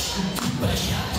pressure, pressure.